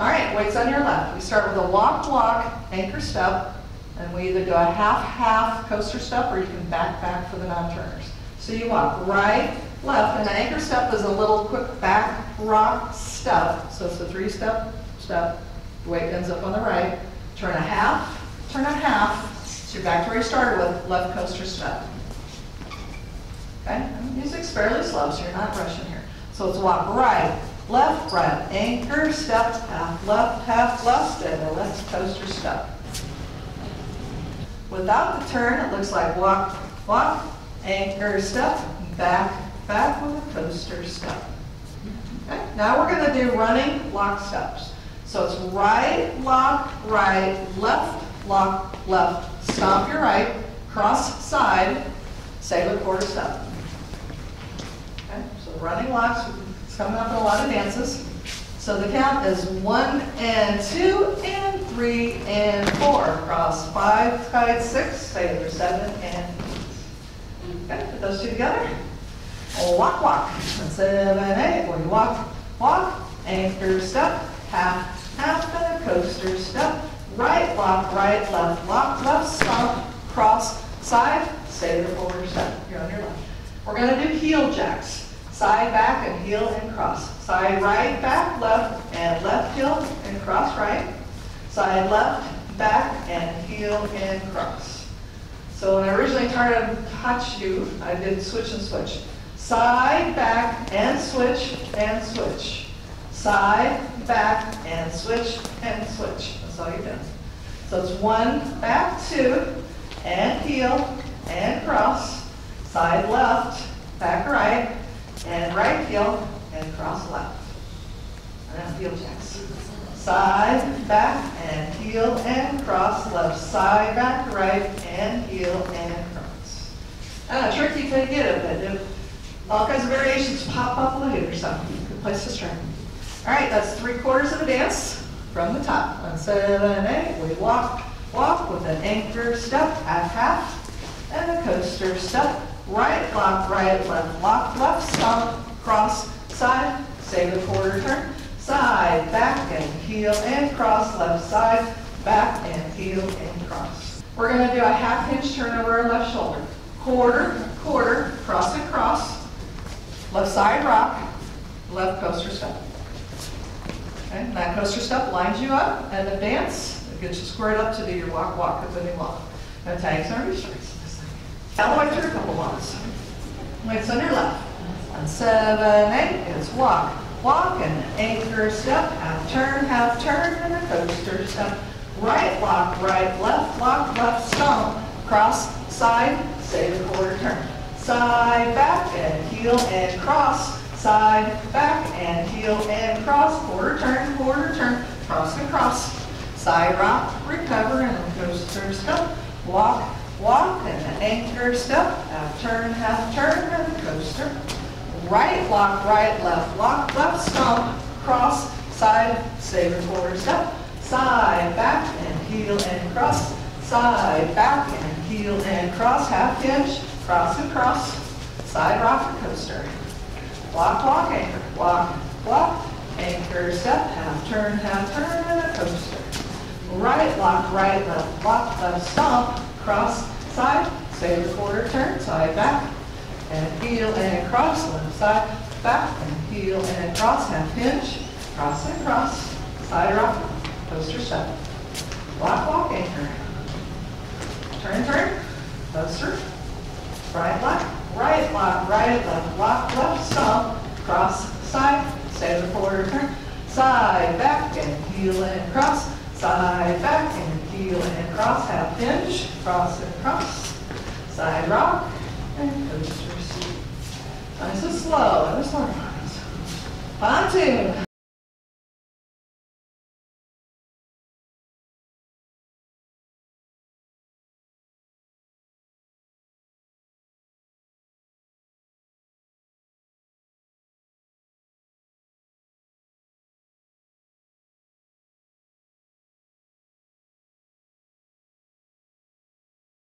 All right, weights on your left. We start with a walk, walk, anchor step, and we either do a half-half coaster step or you can back, back for the non-turners. So you walk right, left, and an anchor step is a little quick back rock step. So it's a three-step step. The weight ends up on the right. Turn a half, turn a half. So you're back to where you started with, left coaster step. Okay, and music's fairly slow, so you're not rushing here. So it's walk right, left, right, anchor, step, half left, half left, and a left coaster step. Without the turn, it looks like walk, walk, anchor, step, back, back with a coaster step. Okay, now we're going to do running lock steps. So it's right, lock, right, left, lock, left, stomp your right, cross side, sailor quarter step. Okay, so running locks, coming up in a lot of dances. So the count is one and two and three and four. Cross five, side six, sailor seven and. Okay, put those two together. Walk, walk. And seven, eight. Where you walk, walk, anchor step, half, half, and a coaster step. Right, lock, right, left, lock, left, stop, cross, side, sailor forward step. You're on your left. We're going to do heel jacks. Side, back, and heel and cross. Side, right, back, left, and left heel and cross right. Side, left, back, and heel and cross. So when I originally started to touch you, I did switch and switch. Side, back, and switch, and switch. Side, back, and switch, and switch. That's all you're doing. So it's one, back, two, and heel, and cross. Side left, back right, and right heel, and cross left. And then heel jacks. Side, back, and heel, and cross, left side, back, right, and heel, and cross. Uh, tricky to get it, but if all kinds of variations pop up later, so good place to start. All right, that's three quarters of a dance from the top. On seven, eight, we walk, walk with an anchor step, half, half, and a coaster step, right, lock, right, left, lock, left, stop, cross, side, sailor quarter turn, side, back, and heel, and cross, left side, back, and heel, and cross. We're going to do a half hinge turn over our left shoulder. Quarter, quarter, cross and cross, left side rock, left coaster step. Okay, and that coaster step lines you up, and the dance, it gets you squared up to do your walk, walk, and then walk. Now tags and restarts. All the way through a couple ones. Weights on your left. Seven, eight, it's walk, walk, and anchor step, half turn, half turn, and a coaster step. Right lock, right, left lock, left stomp, cross, side, sailor quarter turn. Side, back, and heel, and cross, side, back, and heel, and cross, quarter turn, quarter turn, cross and cross. Side rock, recover, and coaster step. Walk, walk, and an anchor step, half turn, half turn, and coaster. Right lock, right, left lock, left stomp, cross, side, sailor quarter step. Side, back, and heel, and cross. Side, back, and heel, and cross, half hinge, cross and cross. Side rocker coaster. Walk, walk, anchor, walk, walk, anchor, step, half turn, half turn, and a coaster. Right lock, right, left lock, left stomp, cross, side, sailor quarter turn, side back, and heel and cross, left side, back, and heel and cross, half hinge, cross and cross, side rock, coaster step. Walk, walk, anchor. Turn, turn, coaster, right lock, right lock, right, left lock, left stomp, cross, side, sailor quarter turn, side, back, and heel and cross, side, back, and heel and cross, half hinge, cross and cross, side rock, and coasters. Nice and slow, and the slow lines. Pontoon.